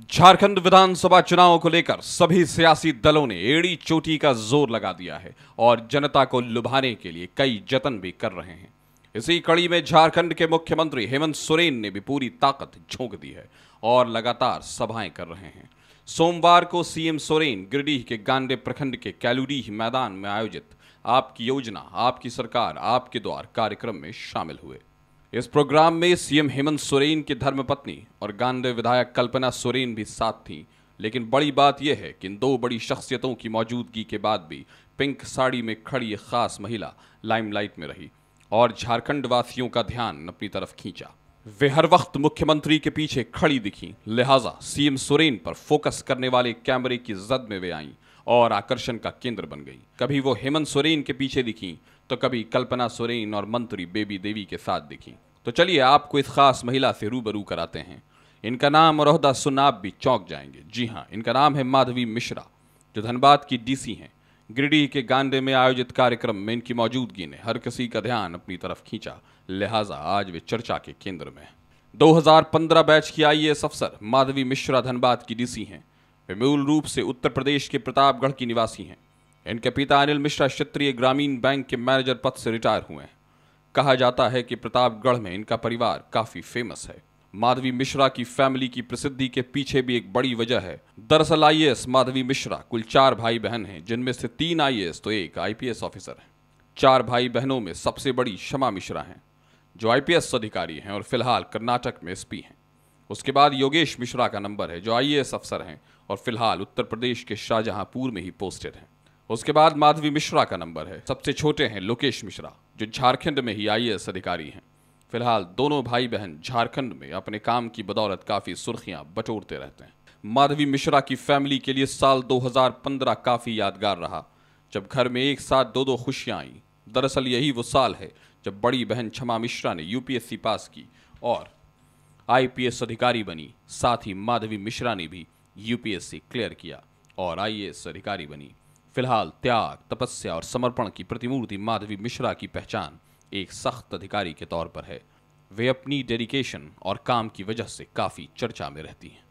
झारखंड विधानसभा चुनाव को लेकर सभी सियासी दलों ने एड़ी चोटी का ज़ोर लगा दिया है और जनता को लुभाने के लिए कई जतन भी कर रहे हैं। इसी कड़ी में झारखंड के मुख्यमंत्री हेमंत सोरेन ने भी पूरी ताकत झोंक दी है और लगातार सभाएँ कर रहे हैं। सोमवार को सीएम सोरेन गिरडीह के गांडे प्रखंड के कैलूडीह मैदान में आयोजित आपकी योजना, आपकी सरकार, आपके द्वार कार्यक्रम में शामिल हुए। इस प्रोग्राम में सीएम हेमंत सोरेन की धर्मपत्नी और गांडे विधायक कल्पना सोरेन भी साथ थीं। लेकिन बड़ी बात यह है कि इन दो बड़ी शख्सियतों की मौजूदगी के बाद भी पिंक साड़ी में खड़ी एक खास महिला लाइमलाइट में रही और झारखंड वासियों का ध्यान अपनी तरफ़ खींचा। वे हर वक्त मुख्यमंत्री के पीछे खड़ी दिखी, लिहाजा सीएम सोरेन पर फोकस करने वाले कैमरे की जद में वे आईं। और आकर्षण का केंद्र बन गई। कभी वो हेमंत सोरेन के पीछे दिखी तो कभी कल्पना सोरेन और मंत्री बेबी देवी के साथ दिखी। तो चलिए आपको इस खास महिला से रूबरू कराते हैं। इनका नाम और अहदा सुन आप भी चौंक जाएँगे। जी हाँ इनका नाम है माधवी मिश्रा, जो धनबाद की डीसी हैं। गिरिडीह के गांडे में आयोजित कार्यक्रम में इनकी मौजूदगी ने हर किसी का ध्यान अपनी तरफ़ खींचा, लिहाजा आज वे चर्चा के केंद्र में 2015 बैच की आईएएस अफसर माधवी मिश्रा धनबाद की डीसी हैं। वे मूल रूप से उत्तर प्रदेश के प्रतापगढ़ की निवासी हैं। इनके पिता अनिल मिश्रा क्षेत्रीय ग्रामीण बैंक के मैनेजर पद से रिटायर हुए हैं। कहा जाता है कि प्रतापगढ़ में इनका परिवार काफ़ी फ़ेमस है। माधवी मिश्रा की फैमिली की प्रसिद्धि के पीछे भी एक बड़ी वजह है। दरअसल आईएएस माधवी मिश्रा कुल चार भाई बहन हैं, जिनमें से तीन आईएएस तो एक आईपीएस ऑफिसर है। चार भाई बहनों में सबसे बड़ी क्षमा मिश्रा हैं, जो आईपीएस अधिकारी हैं और फ़िलहाल कर्नाटक में एसपी हैं। उसके बाद योगेश मिश्रा का नंबर है, जो आईएएस अफसर हैं और फ़िलहाल उत्तर प्रदेश के शाहजहांपुर में ही पोस्टेड हैं। उसके बाद माधवी मिश्रा का नंबर है, सबसे छोटे हैं लोकेश मिश्रा, जो झारखंड में ही आईएएस अधिकारी हैं। फ़िलहाल दोनों भाई बहन झारखंड में अपने काम की बदौलत काफ़ी सुर्खियाँ बटोरते रहते हैं। माधवी मिश्रा की फैमिली के लिए साल 2015 काफ़ी यादगार रहा। जब घर में एक साथ दो दो खुशियाँ आई, दरअसल यही वो साल है जब बड़ी बहन क्षमा मिश्रा ने यूपीएससी पास की और आईपीएस अधिकारी बनी, साथ ही माधवी मिश्रा ने भी यूपीएससी क्लियर किया और आईएएस अधिकारी बनी। फ़िलहाल त्याग, तपस्या और समर्पण की प्रतिमूर्ति माधवी मिश्रा की पहचान एक सख्त अधिकारी के तौर पर है। वे अपनी डेडिकेशन और काम की वजह से काफ़ी चर्चा में रहती हैं।